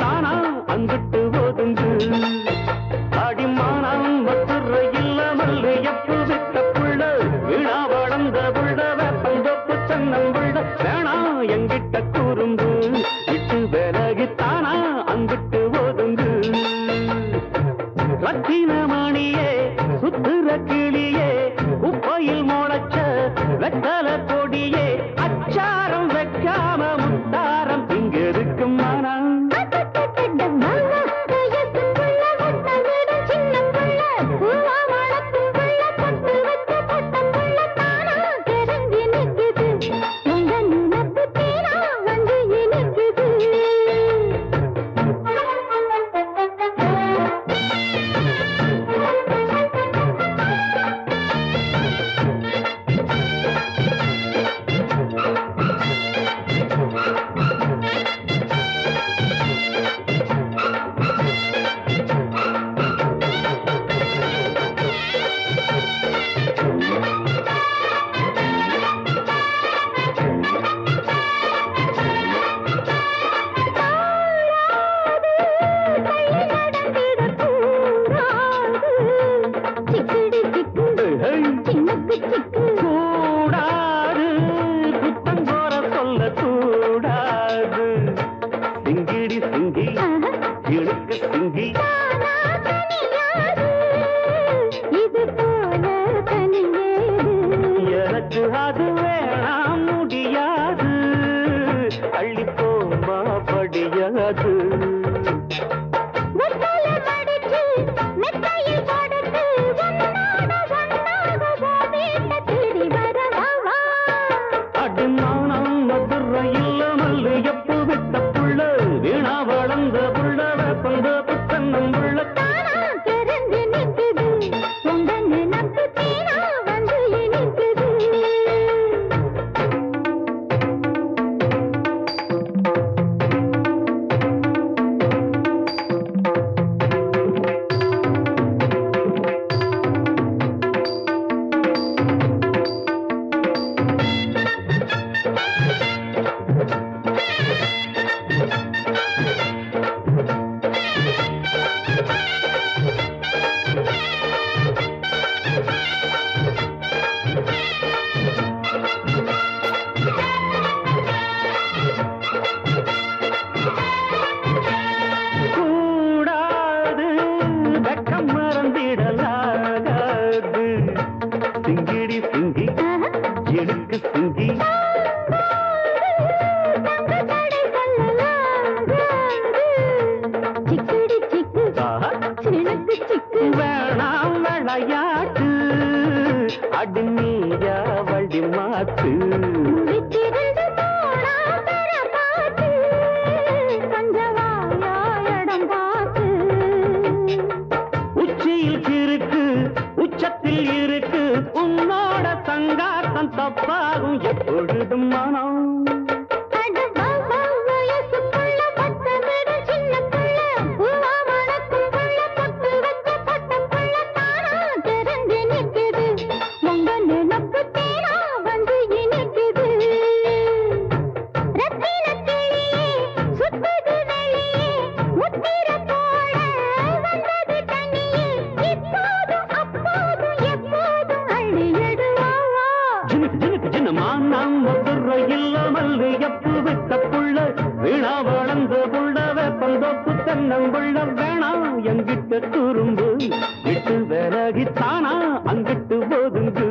தானா அங்கிட்டு ஓதுங்கு அடிமானம் மதுரை இல்ல மல்லு எப்பு விட்ட புள்ள? வீணா வளர்ந்த புள்ள வேப்பந்தொப்பு சன்னம் புள்ள. வேணா எங்கிட்ட கூறுங்கு இட்டு விலகித்தானா அங்கிட்டு ஓதுங்கு ரத்தின மணிய சிங்கடி சிங்கி எனக்கு சிங்கி எனக்கு அது வேணாம் முடியாது. யா வண்டி மாத்து. உச்சியில் கிருக்கு உச்சத்தில் இருக்கு. உன்னோட சங்காத்தம் தப்பாகும் எப்பொழுதும் மனம். மானம் ஒத்துற இல்லாமல் எப்பூ விட்ட புள்ள வீணா வளர்ந்த புள்ள வேப்பந்தோப்பு தென்னங்குள்ள வேணா எங்கிட்ட துரும்பு விட்டு விலகித்தானா? அங்கிட்டு போதுங்கு